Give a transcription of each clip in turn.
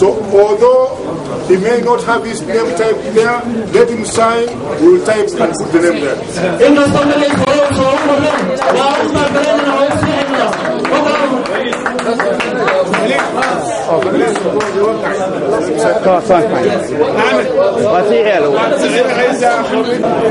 So although he may not have his name typed there, let him sign, we will type and put the name there. inkastoo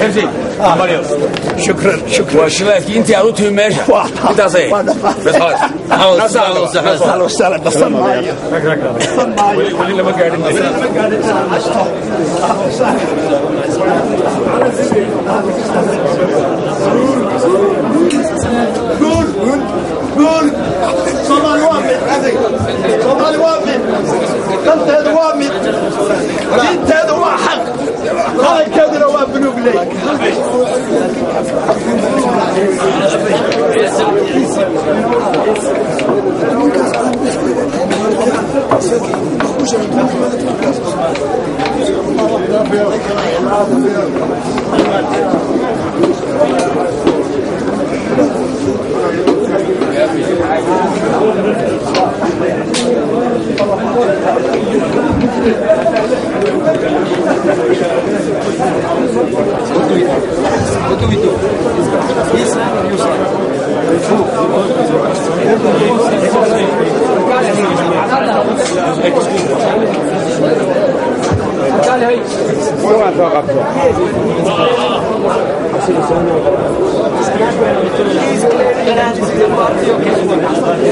حمزي مريم شكرا شكرا. وشبابك انت يا روتي ماشي انت صحيح بس خلاص أهلا وسهلا. بس ولي لما قاعدين قول وامد صومالي وامد أنت هذا وامد أنت هذا واحد هاي كذا رواب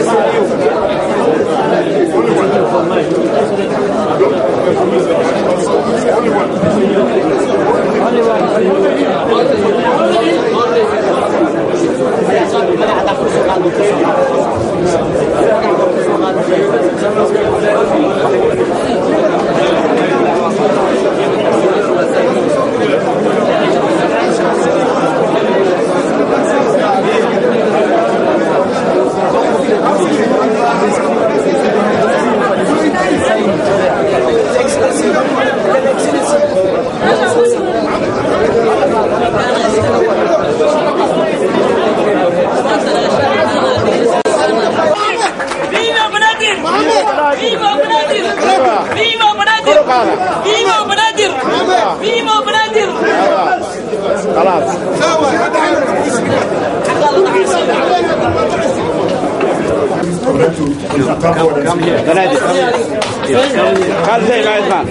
Grazie, ليك Viva Banadir! Viva Banadir! Viva Banadir! بنادي خال زي ما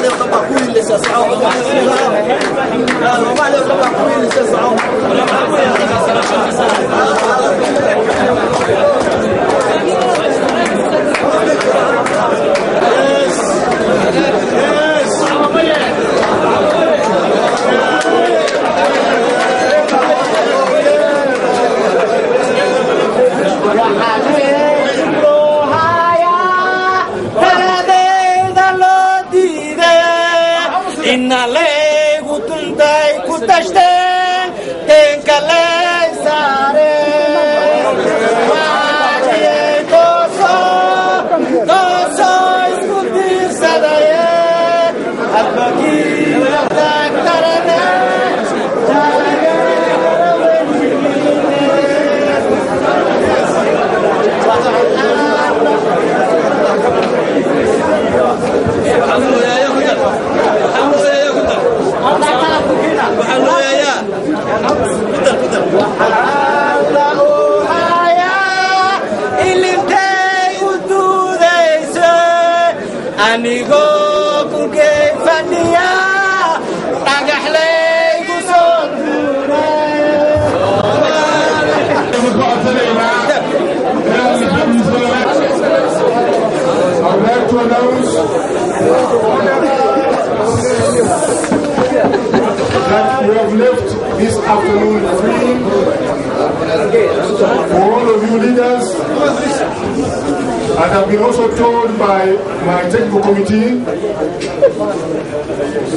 valeu, tá bagulho, licença, alma. Não valeu, tá bagulho, licença, alma. Não. amigo com quem fania, tagahlei com sotura. Alberto announce that we have left this afternoon free for all of you leaders And I've been also told by my technical committee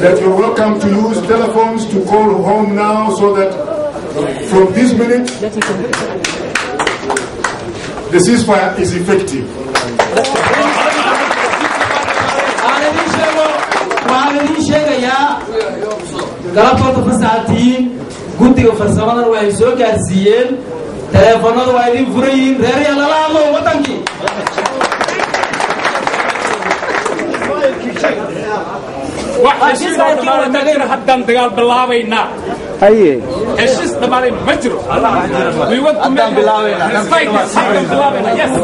that you're welcome to use telephones to call home now so that from this minute the ceasefire is effective. soo gaarsiiyeen waa idin yihiin reerya lala hadlo wadankii haddaan dagaal bilaabaynaa haye heshiis dhammaaday ma jiro We want to make- Let's fight this.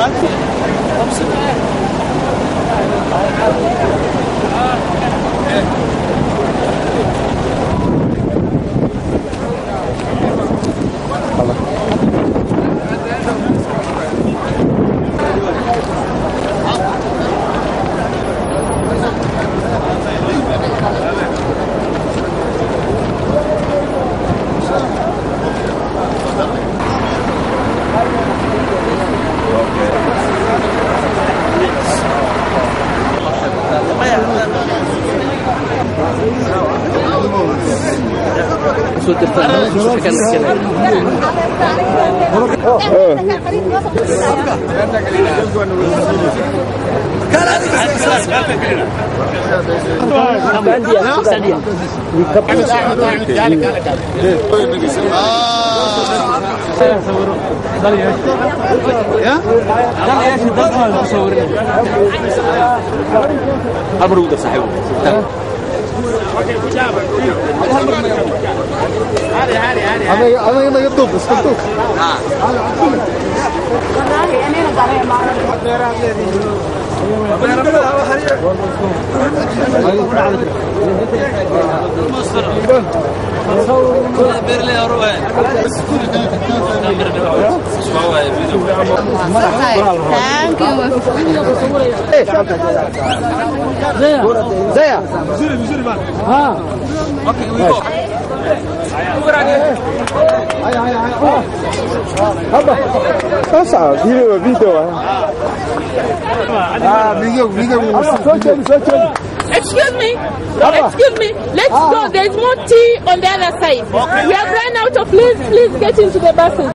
Frank. This is final. We want our right. We are free from anything. war meesha qasiliniyo soomaaliya way jiisay out video ah video video Excuse me. Excuse me. Let's go. There's more tea on the other side. We have run out of. Please, please get into the buses.